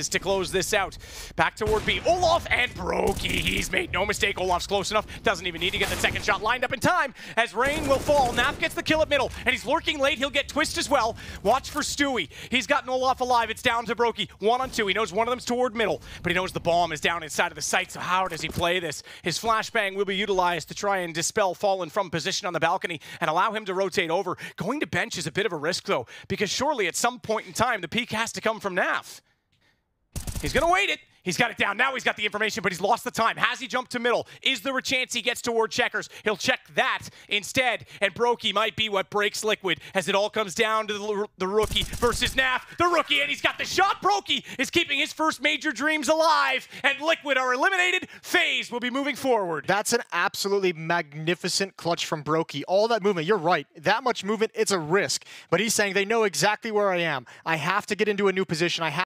is to close this out. Back toward B. Olof and broky. He's made no mistake. Olof's close enough. Doesn't even need to get the second shot lined up in time as Rain will fall. Naf gets the kill at middle, and he's lurking late. He'll get Twistzz as well. Watch for Stewie. He's gotten Olof alive. It's down to broky. One on two. He knows one of them's toward middle, but he knows the bomb is down inside of the site. So how does he play this? His flashbang will be utilized to try and dispel Fallen from position on the balcony and allow him to rotate over. Going to bench is a bit of a risk, though, because surely at some point in time, the peek has to come from Naf. He's going to wait it. He's got it down. Now he's got the information, but he's lost the time. Has he jumped to middle? Is there a chance he gets toward checkers? He'll check that instead, and broky might be what breaks Liquid as it all comes down to the, the rookie versus Naf. The rookie, and he's got the shot. broky is keeping his first major dreams alive, and Liquid are eliminated. FaZe will be moving forward. That's an absolutely magnificent clutch from broky. All that movement, you're right. That much movement, it's a risk. But he's saying they know exactly where I am. I have to get into a new position. I have